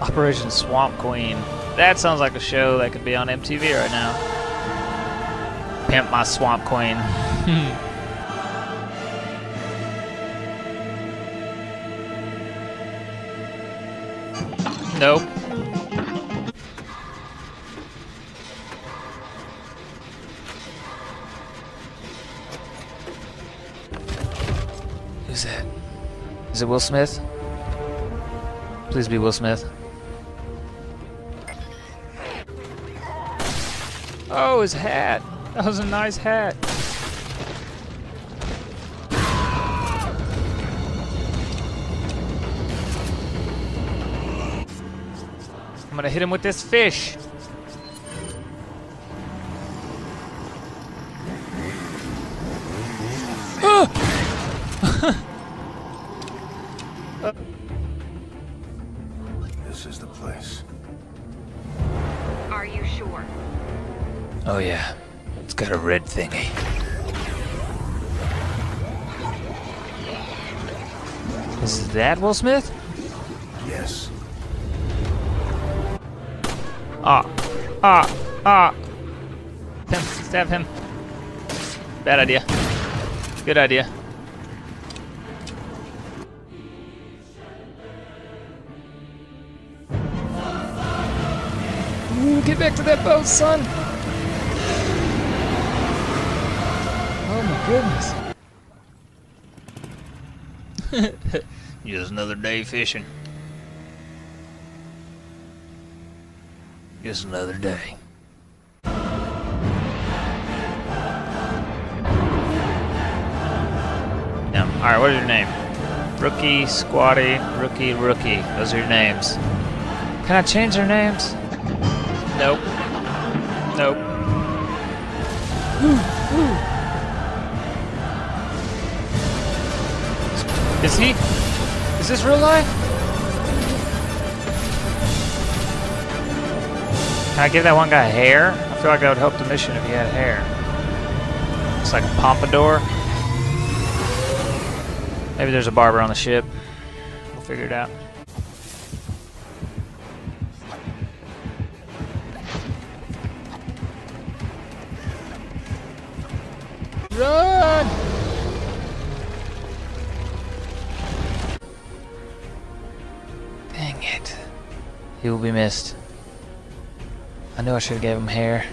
Operation Swamp Queen. That sounds like a show that could be on MTV right now. Pimp my Swamp Queen. nope. Who's that? Is it Will Smith? Please be Will Smith. Oh, his hat. That was a nice hat. I'm gonna hit him with this fish. This is the place. Are you sure? Oh yeah, it's got a red thingy. Is that Will Smith? Yes. Ah, ah, ah. Him, stab him. Bad idea. Good idea. Ooh, get back to that boat, son. Oh my goodness. Just another day fishing. Just another day. Yeah. Alright, what is your name? Rookie, Squatty, Rookie, Rookie. Those are your names. Can I change their names? Nope. Nope. Is he? Is this real life? Can I give that one guy hair? I feel like that would help the mission if he had hair. It's like a pompadour. Maybe there's a barber on the ship. We'll figure it out. Run! It. He will be missed. I knew I should have gave him hair.